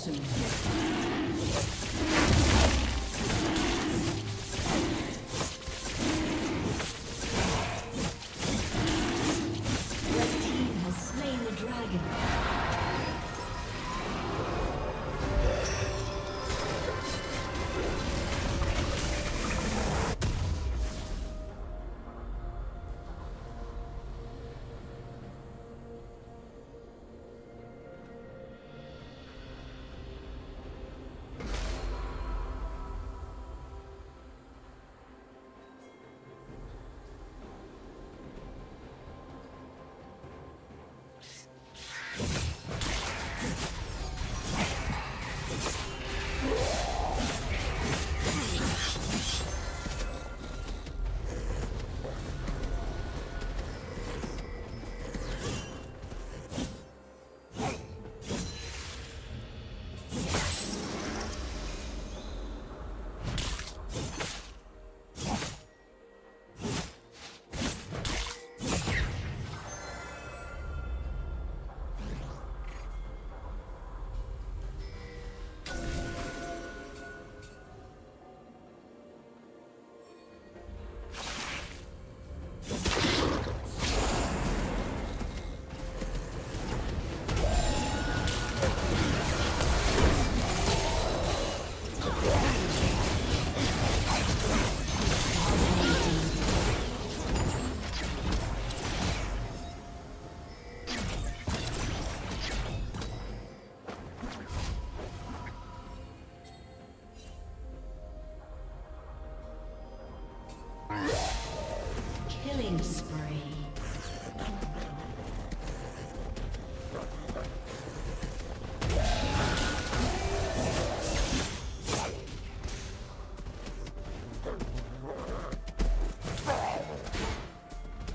Soon.